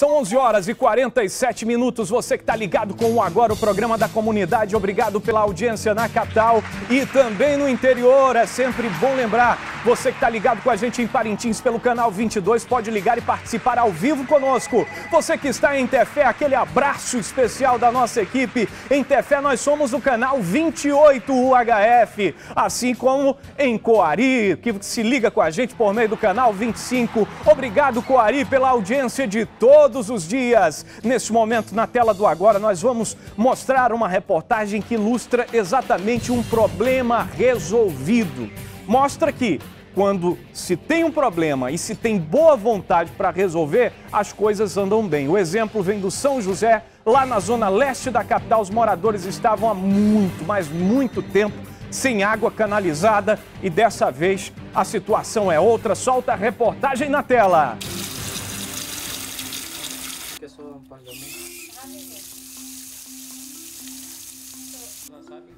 São 11 horas e 47 minutos. Você que está ligado com o Agora, o programa da comunidade. Obrigado pela audiência na capital e também no interior. É sempre bom lembrar. Você que está ligado com a gente em Parintins pelo canal 22 pode ligar e participar ao vivo conosco. Você que está em Tefé, aquele abraço especial da nossa equipe. Em Tefé, nós somos o canal 28 UHF, assim como em Coari, que se liga com a gente por meio do canal 25. Obrigado, Coari, pela audiência de todos os dias. Neste momento, na tela do Agora, nós vamos mostrar uma reportagem que ilustra exatamente um problema resolvido. Mostra que quando se tem um problema e se tem boa vontade para resolver, as coisas andam bem. O exemplo vem do São José, lá na zona leste da capital. Os moradores estavam há muito, mas muito tempo sem água canalizada e dessa vez a situação é outra. Solta a reportagem na tela.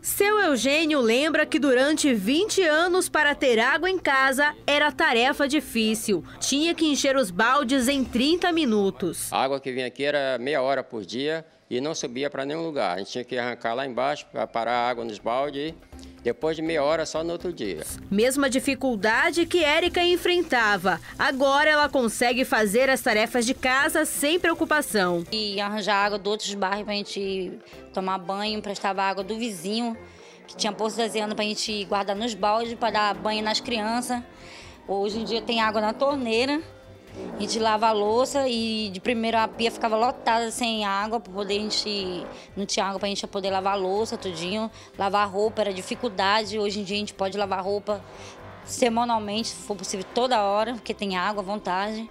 Seu Eugênio lembra que durante 20 anos para ter água em casa era tarefa difícil. Tinha que encher os baldes em 30 minutos. A água que vinha aqui era meia hora por dia e não subia para nenhum lugar. A gente tinha que arrancar lá embaixo para parar a água nos baldes depois de meia hora só no outro dia. Mesma dificuldade que Érica enfrentava. Agora ela consegue fazer as tarefas de casa sem preocupação. E arranjar água de outros bairros para a gente tomar banho, emprestava água do vizinho, que tinha poço desenhando para a gente guardar nos baldes, para dar banho nas crianças. Hoje em dia tem água na torneira. A gente lava a louça e de primeiro a pia ficava lotada sem água para poder a gente não tinha água para a gente poder lavar louça tudinho, lavar roupa era dificuldade. Hoje em dia a gente pode lavar roupa semanalmente, se for possível toda hora, porque tem água à vontade.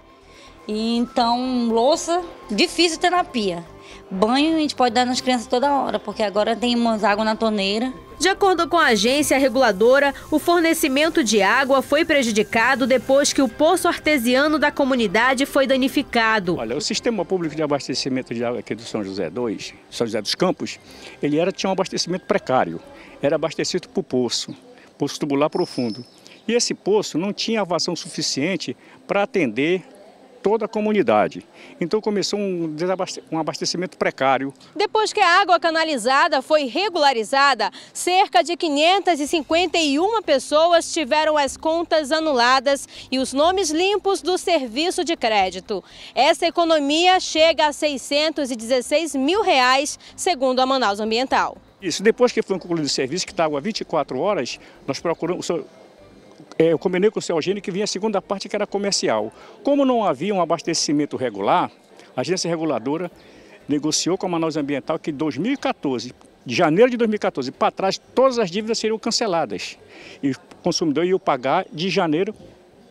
E então louça difícil ter na pia. Banho a gente pode dar nas crianças toda hora, porque agora tem umas água na torneira. De acordo com a agência reguladora, o fornecimento de água foi prejudicado depois que o poço artesiano da comunidade foi danificado. Olha, o sistema público de abastecimento de água aqui do São José 2, São José dos Campos, ele era, tinha um abastecimento precário. Era abastecido por poço, poço tubular profundo. E esse poço não tinha vazão suficiente para atender toda a comunidade. Então começou um, um abastecimento precário. Depois que a água canalizada foi regularizada, cerca de 551 pessoas tiveram as contas anuladas e os nomes limpos do serviço de crédito. Essa economia chega a 616 mil reais, segundo a Manaus Ambiental. Isso, depois que foi concluído o serviço, que estava 24 horas, nós procuramos, eu combinei com o seu Eugênio que vinha a segunda parte que era comercial. Como não havia um abastecimento regular, a agência reguladora negociou com a Manaus Ambiental que em 2014, de janeiro de 2014 para trás, todas as dívidas seriam canceladas. E o consumidor ia pagar de janeiro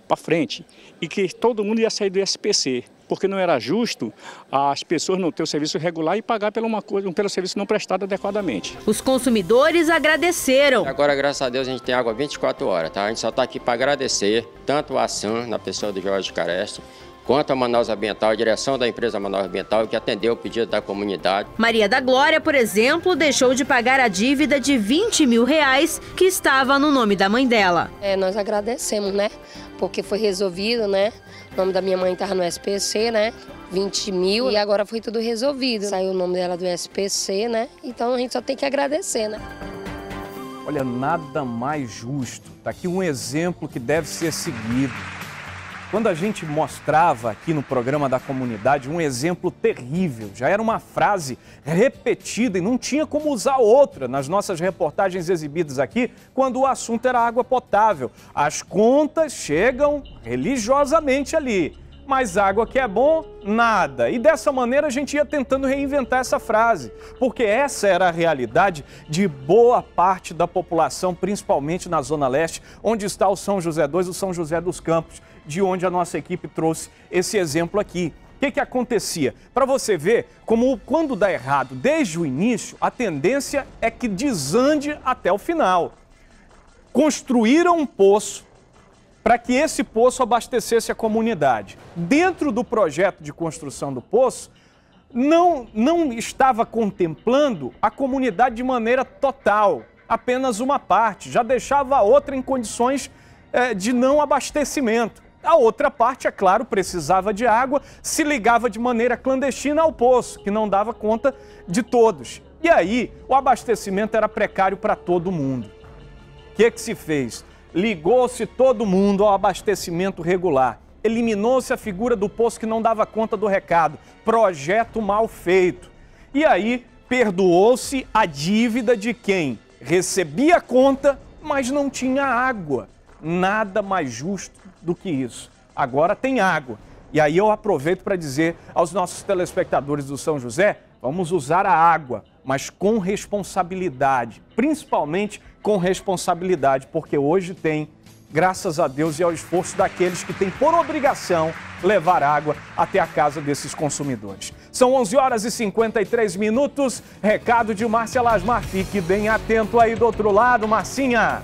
para frente. E que todo mundo ia sair do SPC porque não era justo as pessoas não ter o serviço regular e pagar pela uma coisa, pelo serviço não prestado adequadamente. Os consumidores agradeceram. Agora, graças a Deus, a gente tem água 24 horas, tá? A gente só está aqui para agradecer tanto a SAM, na pessoa do Jorge Careste, quanto a Manaus Ambiental, a direção da empresa Manaus Ambiental, que atendeu o pedido da comunidade. Maria da Glória, por exemplo, deixou de pagar a dívida de 20 mil reais que estava no nome da mãe dela. É, nós agradecemos, né? Porque foi resolvido, né? O nome da minha mãe estava no SPC, né? 20 mil e agora foi tudo resolvido. Saiu o nome dela do SPC, né? Então a gente só tem que agradecer, né? Olha, nada mais justo. Está aqui um exemplo que deve ser seguido. Quando a gente mostrava aqui no programa da comunidade um exemplo terrível, já era uma frase repetida e não tinha como usar outra nas nossas reportagens exibidas aqui, quando o assunto era água potável. As contas chegam religiosamente ali mas água que é bom, nada. E dessa maneira a gente ia tentando reinventar essa frase, porque essa era a realidade de boa parte da população, principalmente na Zona Leste, onde está o São José 2, o São José dos Campos, de onde a nossa equipe trouxe esse exemplo aqui. O que, que acontecia? Para você ver como quando dá errado desde o início, a tendência é que desande até o final. Construíram um poço para que esse poço abastecesse a comunidade. Dentro do projeto de construção do poço, não, não estava contemplando a comunidade de maneira total, apenas uma parte, já deixava a outra em condições é, de não abastecimento. A outra parte, é claro, precisava de água, se ligava de maneira clandestina ao poço, que não dava conta de todos. E aí, o abastecimento era precário para todo mundo. O que, que se fez? Ligou-se todo mundo ao abastecimento regular. Eliminou-se a figura do poço que não dava conta do recado. Projeto mal feito. E aí, perdoou-se a dívida de quem recebia a conta, mas não tinha água. Nada mais justo do que isso. Agora tem água. E aí eu aproveito para dizer aos nossos telespectadores do São José, vamos usar a água, mas com responsabilidade, principalmente com responsabilidade, porque hoje tem, graças a Deus e ao esforço daqueles que têm por obrigação levar água até a casa desses consumidores. São 11 horas e 53 minutos. Recado de Márcia Lasmar. Fique bem atento aí do outro lado, Marcinha.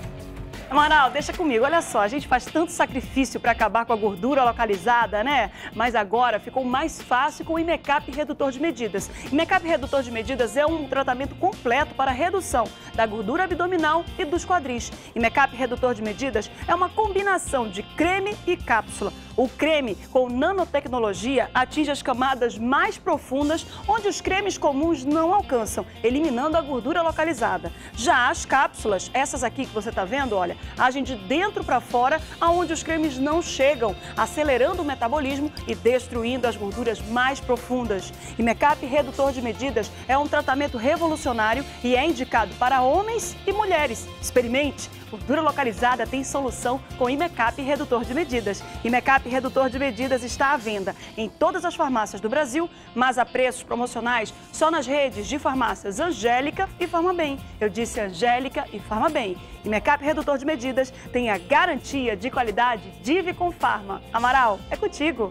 Amaral, deixa comigo. Olha só, a gente faz tanto sacrifício para acabar com a gordura localizada, né? Mas agora ficou mais fácil com o Imecap Redutor de Medidas. Imecap Redutor de Medidas é um tratamento completo para a redução da gordura abdominal e dos quadris. Imecap Redutor de Medidas é uma combinação de creme e cápsula. O creme com nanotecnologia atinge as camadas mais profundas, onde os cremes comuns não alcançam, eliminando a gordura localizada. Já as cápsulas, essas aqui que você está vendo, olha, agem de dentro para fora, aonde os cremes não chegam, acelerando o metabolismo e destruindo as gorduras mais profundas. E Mecap Redutor de Medidas é um tratamento revolucionário e é indicado para homens e mulheres. Experimente! Gordura localizada tem solução com Imecap Redutor de Medidas. Imecap Redutor de Medidas está à venda em todas as farmácias do Brasil, mas a preços promocionais só nas redes de farmácias Angélica e Farmabem. Eu disse Angélica e Farmabem. Imecap Redutor de Medidas tem a garantia de qualidade Dive com Farma. Amaral, é contigo.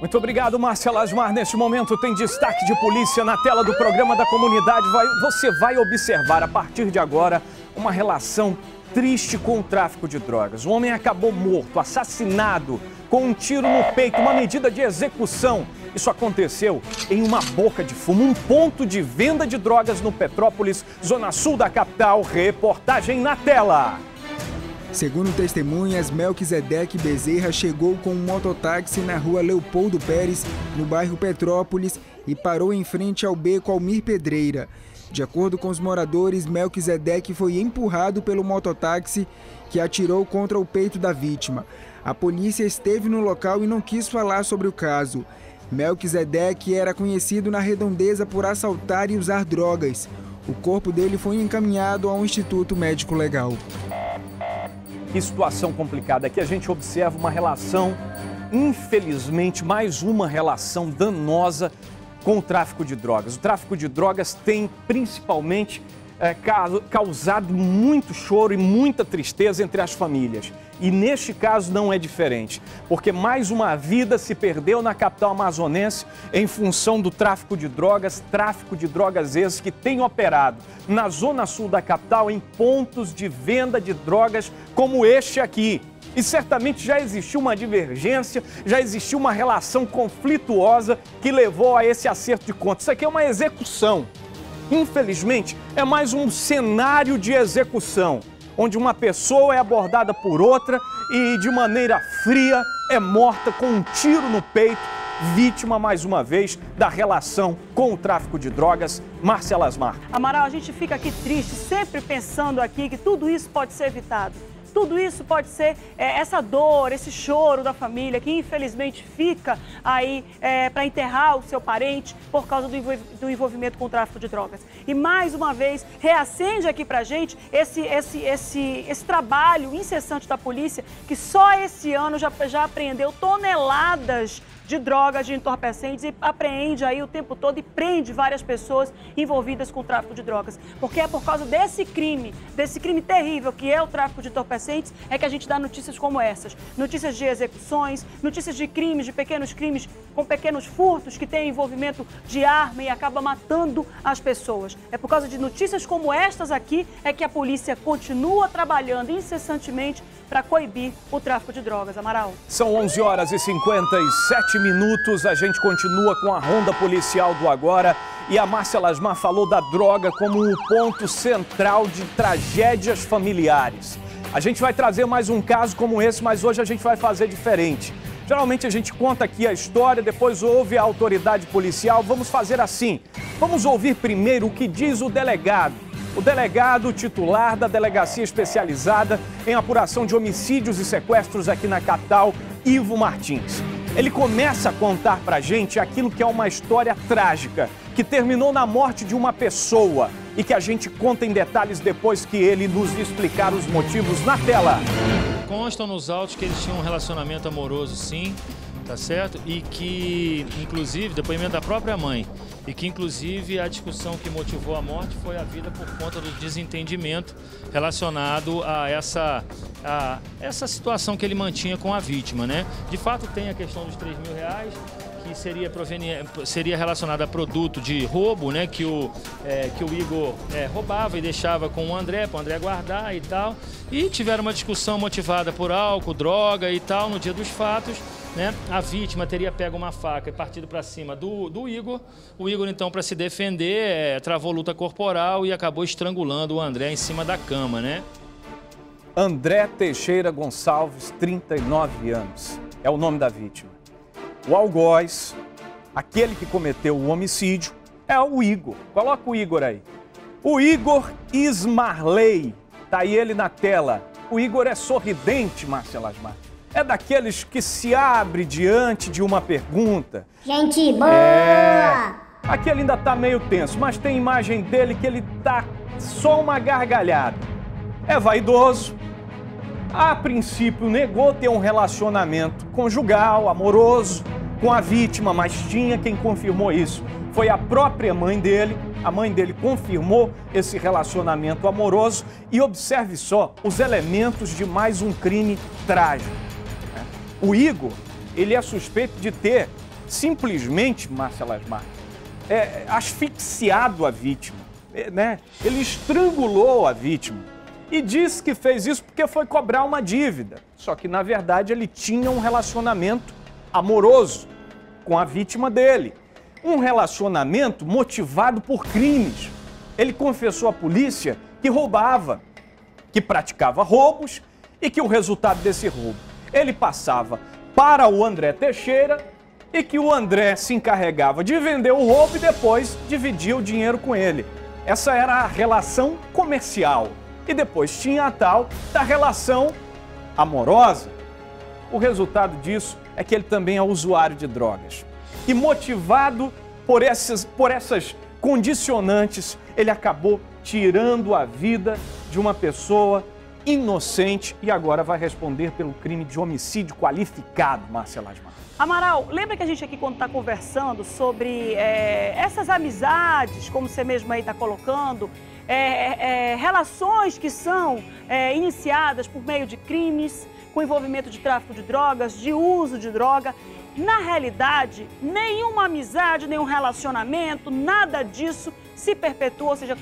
Muito obrigado, Márcia Lasmar. Neste momento tem destaque de polícia na tela do programa da comunidade. Vai, você vai observar a partir de agora uma relação triste com o tráfico de drogas. O homem acabou morto, assassinado, com um tiro no peito, uma medida de execução. Isso aconteceu em uma boca de fumo, um ponto de venda de drogas no Petrópolis, zona sul da capital. Reportagem na tela. Segundo testemunhas, Melquisedeque Bezerra chegou com um mototáxi na rua Leopoldo Pérez, no bairro Petrópolis, e parou em frente ao beco Almir Pedreira. De acordo com os moradores, Melquisedeque foi empurrado pelo mototáxi que atirou contra o peito da vítima. A polícia esteve no local e não quis falar sobre o caso. Melquisedeque era conhecido na redondeza por assaltar e usar drogas. O corpo dele foi encaminhado ao Instituto Médico Legal. Que situação complicada. Aqui a gente observa uma relação, infelizmente, mais uma relação danosa com o tráfico de drogas. O tráfico de drogas tem principalmente é, causado muito choro e muita tristeza entre as famílias. E neste caso não é diferente, porque mais uma vida se perdeu na capital amazonense em função do tráfico de drogas, tráfico de drogas esse que tem operado na zona sul da capital em pontos de venda de drogas como este aqui. E certamente já existiu uma divergência, já existiu uma relação conflituosa que levou a esse acerto de contas. Isso aqui é uma execução. Infelizmente, é mais um cenário de execução, onde uma pessoa é abordada por outra e, de maneira fria, é morta com um tiro no peito, vítima, mais uma vez, da relação com o tráfico de drogas. Marcela Asmar. Amaral, a gente fica aqui triste, sempre pensando aqui que tudo isso pode ser evitado. Tudo isso pode ser é, essa dor, esse choro da família que infelizmente fica aí é, para enterrar o seu parente por causa do, envolvimento com o tráfico de drogas. E mais uma vez reacende aqui para gente esse, esse, esse, esse trabalho incessante da polícia que só esse ano já, já apreendeu toneladas de drogas, de entorpecentes e apreende aí o tempo todo e prende várias pessoas envolvidas com o tráfico de drogas. Porque é por causa desse crime, desse crime terrível que é o tráfico de entorpecentes, é que a gente dá notícias como essas. Notícias de execuções, notícias de crimes, de pequenos crimes com pequenos furtos que têm envolvimento de arma e acaba matando as pessoas. É por causa de notícias como estas aqui é que a polícia continua trabalhando incessantemente para coibir o tráfico de drogas. Amaral. São 11 horas e 57 minutos. A gente continua com a ronda policial do agora. E a Márcia Lasmar falou da droga como um ponto central de tragédias familiares. A gente vai trazer mais um caso como esse, mas hoje a gente vai fazer diferente. Geralmente a gente conta aqui a história, depois ouve a autoridade policial. Vamos fazer assim. Vamos ouvir primeiro o que diz o delegado. O delegado titular da Delegacia Especializada em Apuração de Homicídios e Sequestros aqui na capital, Ivo Martins. Ele começa a contar pra gente aquilo que é uma história trágica, que terminou na morte de uma pessoa e que a gente conta em detalhes depois que ele nos explicar os motivos na tela. Constam nos autos que eles tinham um relacionamento amoroso, sim, tá certo? E que, inclusive, depoimento da própria mãe, e que, inclusive, a discussão que motivou a morte foi a vida por conta do desentendimento relacionado a essa, a essa situação que ele mantinha com a vítima, né? De fato, tem a questão dos 3 mil reais, que seria, seria relacionada a produto de roubo, né? Que o, é, que o Igor é, roubava e deixava com o André, para o André guardar e tal. E tiveram uma discussão motivada por álcool, droga e tal no dia dos fatos. Né? A vítima teria pego uma faca e partido para cima do, do Igor. O Igor, então, para se defender, é, travou luta corporal e acabou estrangulando o André em cima da cama, né? André Teixeira Gonçalves, 39 anos. É o nome da vítima. O algoz, aquele que cometeu o homicídio, é o Igor. Coloca o Igor aí. O Igor Ismarley. Tá aí ele na tela. O Igor é sorridente, Marcela Asmar. É daqueles que se abre diante de uma pergunta. Gente boa! É. Aqui ele ainda tá meio tenso, mas tem imagem dele que ele tá só uma gargalhada. É vaidoso. A princípio negou ter um relacionamento conjugal, amoroso com a vítima, mas tinha quem confirmou isso. Foi a própria mãe dele. A mãe dele confirmou esse relacionamento amoroso e observe só os elementos de mais um crime trágico. O Igor, ele é suspeito de ter simplesmente, Marcela Asmar, é, asfixiado a vítima, é, né? Ele estrangulou a vítima e disse que fez isso porque foi cobrar uma dívida. Só que, na verdade, ele tinha um relacionamento amoroso com a vítima dele. Um relacionamento motivado por crimes. Ele confessou à polícia que roubava, que praticava roubos e que o resultado desse roubo ele passava para o André Teixeira e que o André se encarregava de vender o roubo e depois dividia o dinheiro com ele. Essa era a relação comercial. E depois tinha a tal da relação amorosa. O resultado disso é que ele também é usuário de drogas. E motivado por essas, por essas condicionantes, ele acabou tirando a vida de uma pessoa inocente e agora vai responder pelo crime de homicídio qualificado, Marcela Asmar. Amaral, lembra que a gente aqui quando está conversando sobre é, essas amizades, como você mesmo aí está colocando, é, é, relações que são iniciadas por meio de crimes, com envolvimento de tráfico de drogas, de uso de droga. Na realidade, nenhuma amizade, nenhum relacionamento, nada disso se perpetua, ou seja,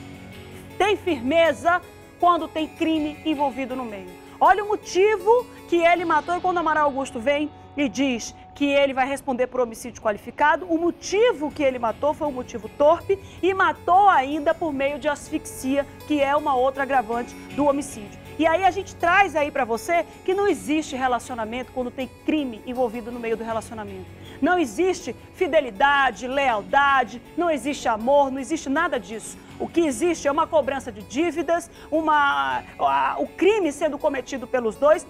tem firmeza quando tem crime envolvido no meio. Olha o motivo que ele matou e quando Amaral Augusto vem e diz que ele vai responder por homicídio qualificado, o motivo que ele matou foi um motivo torpe e matou ainda por meio de asfixia, que é uma outra agravante do homicídio. E aí a gente traz aí para você que não existe relacionamento quando tem crime envolvido no meio do relacionamento. Não existe fidelidade, lealdade, não existe amor, não existe nada disso. O que existe é uma cobrança de dívidas, uma, a, o crime sendo cometido pelos dois.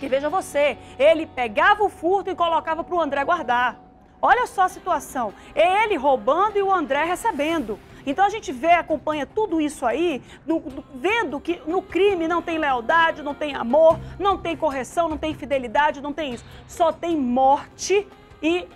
Que veja você, ele pegava o furto e colocava para o André guardar. Olha só a situação. É ele roubando e o André recebendo. Então a gente vê, acompanha tudo isso aí, no, vendo que no crime não tem lealdade, não tem amor, não tem correção, não tem fidelidade, não tem isso. Só tem morte e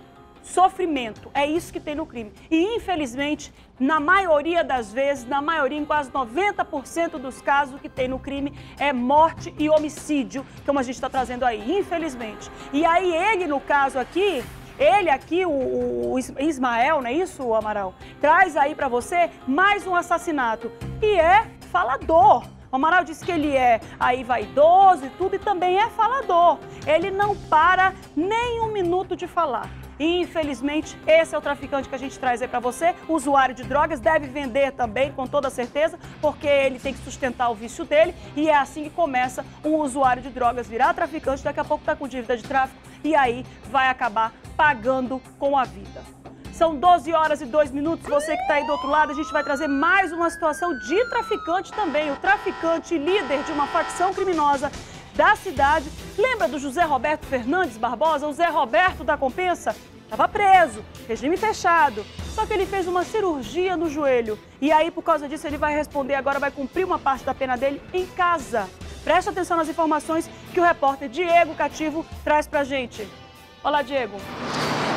sofrimento. É isso que tem no crime. E infelizmente, na maioria das vezes, na maioria, em quase 90% dos casos que tem no crime, é morte e homicídio, como a gente está trazendo aí, infelizmente. E aí ele, no caso aqui, ele aqui, o, o, Ismael, não é isso, Amaral? Traz aí para você mais um assassinato. E é falador. O Amaral disse que ele é aí vaidoso e tudo e também é falador. Ele não para nem um minuto de falar. E, infelizmente, esse é o traficante que a gente traz aí para você. Usuário de drogas deve vender também, com toda certeza, porque ele tem que sustentar o vício dele. E é assim que começa um usuário de drogas virar traficante. Daqui a pouco está com dívida de tráfico e aí vai acabar pagando com a vida. São 12 horas e 2 minutos. Você que está aí do outro lado, a gente vai trazer mais uma situação de traficante também. O traficante líder de uma facção criminosa da cidade. Lembra do José Roberto Fernandes Barbosa, o Zé Roberto da Compensa? Estava preso, regime fechado. Só que ele fez uma cirurgia no joelho. E aí, por causa disso, ele vai responder agora, vai cumprir uma parte da pena dele em casa. Preste atenção nas informações que o repórter Diego Cativo traz pra gente. Olá, Diego.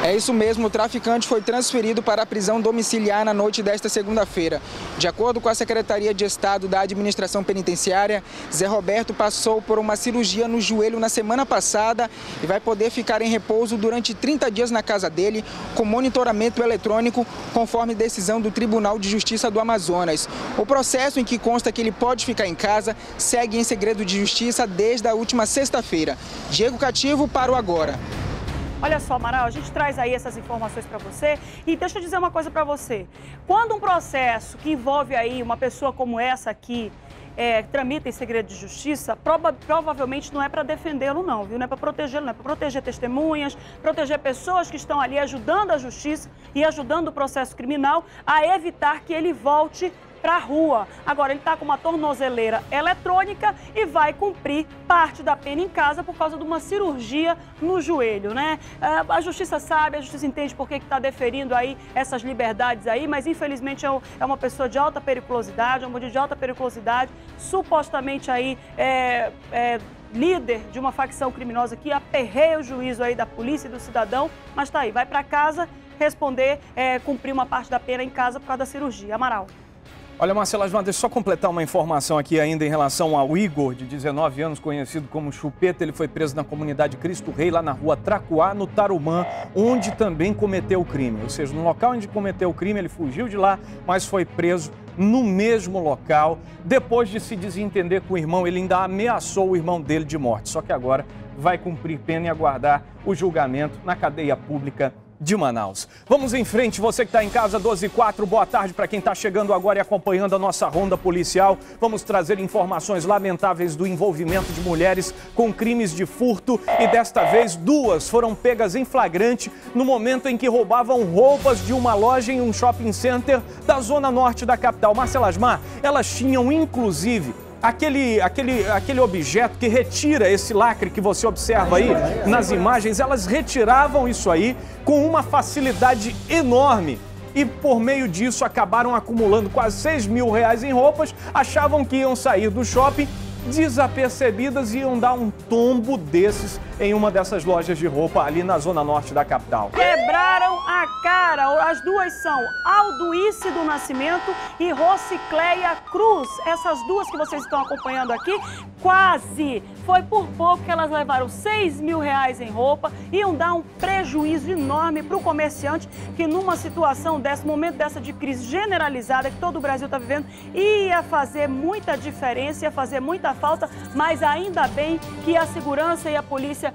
É isso mesmo, o traficante foi transferido para a prisão domiciliar na noite desta segunda-feira. De acordo com a Secretaria de Estado da Administração Penitenciária, Zé Roberto passou por uma cirurgia no joelho na semana passada e vai poder ficar em repouso durante 30 dias na casa dele, com monitoramento eletrônico, conforme decisão do Tribunal de Justiça do Amazonas. O processo em que consta que ele pode ficar em casa segue em segredo de justiça desde a última sexta-feira. Diego Cativo para o Agora. Olha só, Amaral, a gente traz aí essas informações para você e deixa eu dizer uma coisa para você. Quando um processo que envolve aí uma pessoa como essa aqui é, tramita em segredo de justiça, prova provavelmente não é para defendê-lo não, viu? Não é para protegê-lo, não é para proteger testemunhas, proteger pessoas que estão ali ajudando a justiça e ajudando o processo criminal a evitar que ele volte para a rua. Agora, ele está com uma tornozeleira eletrônica e vai cumprir parte da pena em casa por causa de uma cirurgia no joelho, né? É, a justiça sabe, a justiça entende por que está deferindo aí essas liberdades aí, mas infelizmente é, é uma pessoa de alta periculosidade, é um bandido de alta periculosidade, supostamente aí é, é, líder de uma facção criminosa que aperreia o juízo aí da polícia e do cidadão, mas está aí, vai para casa responder, é, cumprir uma parte da pena em casa por causa da cirurgia. Amaral. Olha, Marcela, deixa eu só completar uma informação aqui ainda em relação ao Igor, de 19 anos, conhecido como Chupeta. Ele foi preso na comunidade Cristo Rei, lá na rua Tracuá, no Tarumã, onde também cometeu o crime. Ou seja, no local onde cometeu o crime, ele fugiu de lá, mas foi preso no mesmo local. Depois de se desentender com o irmão, ele ainda ameaçou o irmão dele de morte. Só que agora vai cumprir pena e aguardar o julgamento na cadeia pública de Manaus. Vamos em frente, você que está em casa, 12 e 4, boa tarde para quem está chegando agora e acompanhando a nossa ronda policial. Vamos trazer informações lamentáveis do envolvimento de mulheres com crimes de furto e desta vez duas foram pegas em flagrante no momento em que roubavam roupas de uma loja em um shopping center da zona norte da capital. Marcela Asmar, elas tinham inclusive aquele, aquele, aquele objeto que retira esse lacre que você observa aí nas imagens, elas retiravam isso aí com uma facilidade enorme. E por meio disso acabaram acumulando quase 6 mil reais em roupas, achavam que iam sair do shopping desapercebidas e iam dar um tombo desses em uma dessas lojas de roupa ali na zona norte da capital. Quebraram a cara. As duas são Alduíce do Nascimento e Rocicleia Cruz. Essas duas que vocês estão acompanhando aqui, quase. Foi por pouco que elas levaram 6 mil reais em roupa. Iam dar um prejuízo enorme para o comerciante que numa situação dessa, momento dessa de crise generalizada que todo o Brasil está vivendo, ia fazer muita diferença, ia fazer muita falta, mas ainda bem que a segurança e a polícia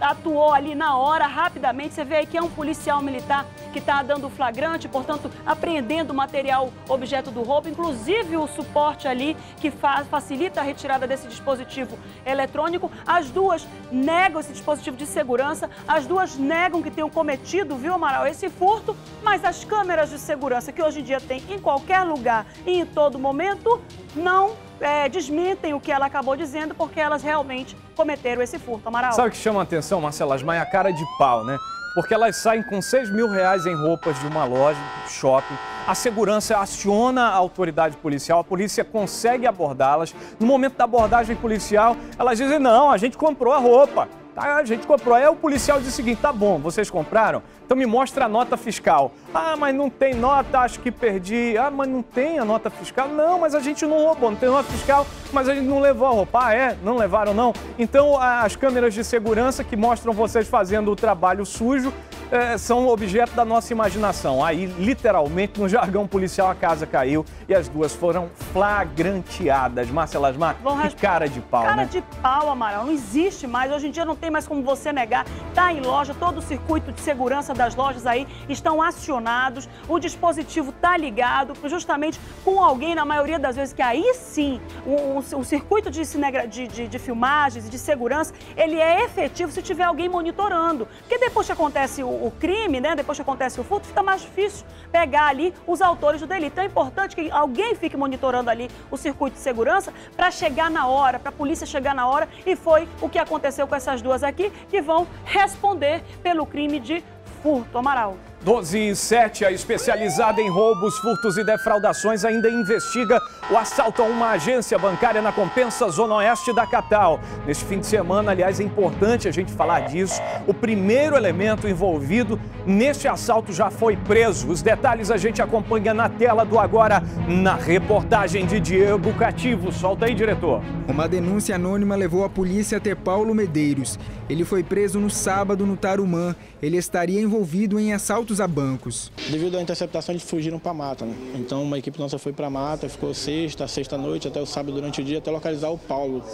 atuou ali na hora, rapidamente. Você vê aí que é um policial militar que está dando flagrante, portanto, apreendendo material objeto do roubo, inclusive o suporte ali que faz, facilita a retirada desse dispositivo eletrônico. As duas negam esse dispositivo de segurança, as duas negam que tenham cometido, viu, Amaral, esse furto, mas as câmeras de segurança que hoje em dia tem em qualquer lugar e em todo momento não é, desmentem o que ela acabou dizendo, porque elas realmente cometeram esse furto, Amaral. Sabe o que chama a atenção, Marcela Asmar? É a cara de pau, né? Porque elas saem com 6 mil reais em roupas de uma loja, shopping. A segurança aciona a autoridade policial, a polícia consegue abordá-las. No momento da abordagem policial, elas dizem: não, a gente comprou a roupa. Tá, a gente comprou. Aí o policial diz o seguinte: tá bom, vocês compraram? Então me mostra a nota fiscal. Ah, mas não tem nota, acho que perdi. Ah, mas não tem a nota fiscal. Não, mas a gente não roubou, não tem nota fiscal, mas a gente não levou a roupa. Ah, é? Não levaram, não? Então as câmeras de segurança que mostram vocês fazendo o trabalho sujo é, são objeto da nossa imaginação. Aí, literalmente, no jargão policial, a casa caiu e as duas foram flagranteadas. Márcia Lasmar, que cara de pau, Cara né? de pau, Amaral. Não existe mais. Hoje em dia não tem mais como você negar. Tá em loja, todo o circuito de segurança das lojas aí estão acionados. O dispositivo tá ligado justamente com alguém, na maioria das vezes, que aí sim, o, o- o circuito de, cinegra- de, de, de filmagens e de segurança, ele é efetivo se tiver alguém monitorando. Porque depois que acontece o, o crime, né? Depois que acontece o furto, fica mais difícil pegar ali os autores do delito. Então é importante que alguém fique monitorando ali o circuito de segurança para chegar na hora, para a polícia chegar na hora. E foi o que aconteceu com essas duas aqui, que vão responder pelo crime de furto. Amaral. 12 e 7, a especializada em roubos, furtos e defraudações ainda investiga o assalto a uma agência bancária na Compensa Zona Oeste da capital. Neste fim de semana, aliás, é importante a gente falar disso. O primeiro elemento envolvido neste assalto já foi preso. Os detalhes a gente acompanha na tela do Agora, na reportagem de Diego Cativo. Solta aí, diretor. Uma denúncia anônima levou a polícia até Paulo Medeiros. Ele foi preso no sábado no Tarumã. Ele estaria envolvido em a bancos. Devido à interceptação, eles fugiram para a mata. Né? Então, uma equipe nossa foi para a mata, ficou sexta, sexta-noite, até o sábado durante o dia, até localizar o Paulo,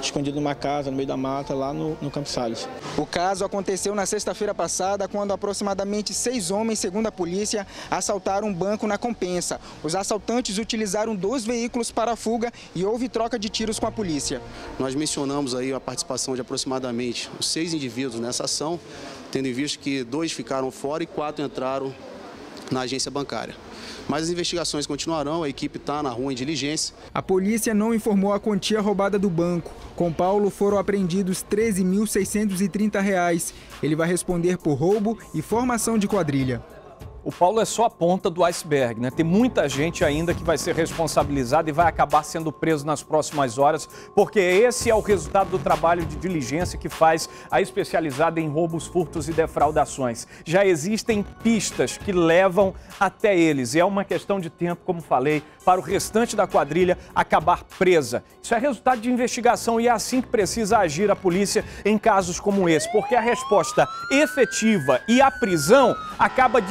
escondido numa casa, no meio da mata, lá no, no Campo Salles. O caso aconteceu na sexta-feira passada, quando aproximadamente seis homens, segundo a polícia, assaltaram um banco na Compensa. Os assaltantes utilizaram dois veículos para a fuga e houve troca de tiros com a polícia. Nós mencionamos aí a participação de aproximadamente seis indivíduos nessa ação, tendo em vista que dois ficaram fora e quatro entraram na agência bancária. Mas as investigações continuarão, a equipe está na rua em diligência. A polícia não informou a quantia roubada do banco. Com Paulo foram apreendidos 13.630 reais. Ele vai responder por roubo e formação de quadrilha. O Paulo é só a ponta do iceberg, né? Tem muita gente ainda que vai ser responsabilizada e vai acabar sendo preso nas próximas horas, porque esse é o resultado do trabalho de diligência que faz a especializada em roubos, furtos e defraudações. Já existem pistas que levam até eles e é uma questão de tempo, como falei, para o restante da quadrilha acabar presa. Isso é resultado de investigação e é assim que precisa agir a polícia em casos como esse, porque a resposta efetiva e a prisão acaba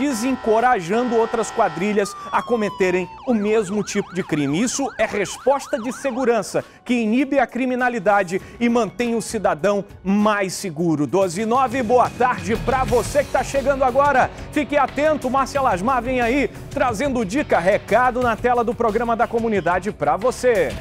desencorajando outras quadrilhas a cometerem o mesmo tipo de crime. Isso é resposta de segurança que inibe a criminalidade e mantém o cidadão mais seguro. 12 e 9, boa tarde para você que está chegando agora. Fique atento, Márcia Lasmar vem aí trazendo dica, recado na tela do programa da comunidade para você.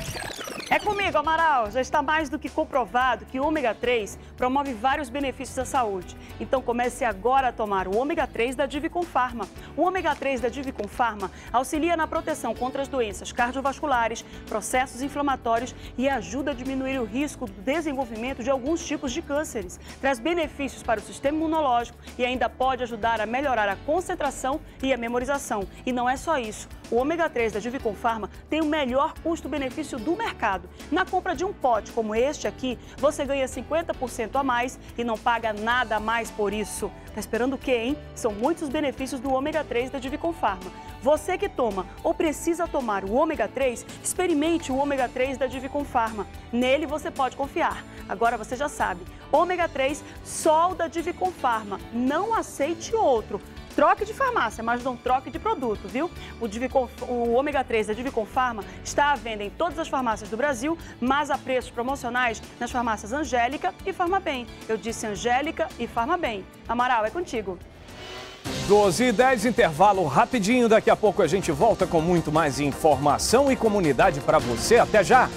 É comigo, Amaral. Já está mais do que comprovado que o ômega 3 promove vários benefícios à saúde. Então comece agora a tomar o ômega 3 da Divicon Pharma. O ômega 3 da Divicon Pharma auxilia na proteção contra as doenças cardiovasculares, processos inflamatórios e ajuda a diminuir o risco do desenvolvimento de alguns tipos de cânceres. Traz benefícios para o sistema imunológico e ainda pode ajudar a melhorar a concentração e a memorização. E não é só isso. O ômega 3 da Divicon Pharma tem o melhor custo-benefício do mercado. Na compra de um pote como este aqui, você ganha 50% a mais e não paga nada a mais por isso. Tá esperando o quê, hein? São muitos benefícios do ômega 3 da Divicon Pharma. Você que toma ou precisa tomar o ômega 3, experimente o ômega 3 da Divicon Pharma. Nele você pode confiar. Agora você já sabe. Ômega 3, sol da Divicon Pharma. Não aceite outro. Troque de farmácia, mas não troque de produto, viu? O, Divicon, o ômega 3 da Divicon Pharma está à venda em todas as farmácias do Brasil, mas a preços promocionais nas farmácias Angélica e Farmabem. Eu disse Angélica e Farmabem. Amaral, é contigo. 12 e 10, intervalo rapidinho. Daqui a pouco a gente volta com muito mais informação e comunidade para você. Até já!